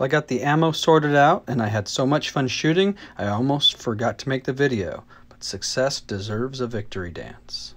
Well, I got the ammo sorted out and I had so much fun shooting, I almost forgot to make the video. But success deserves a victory dance.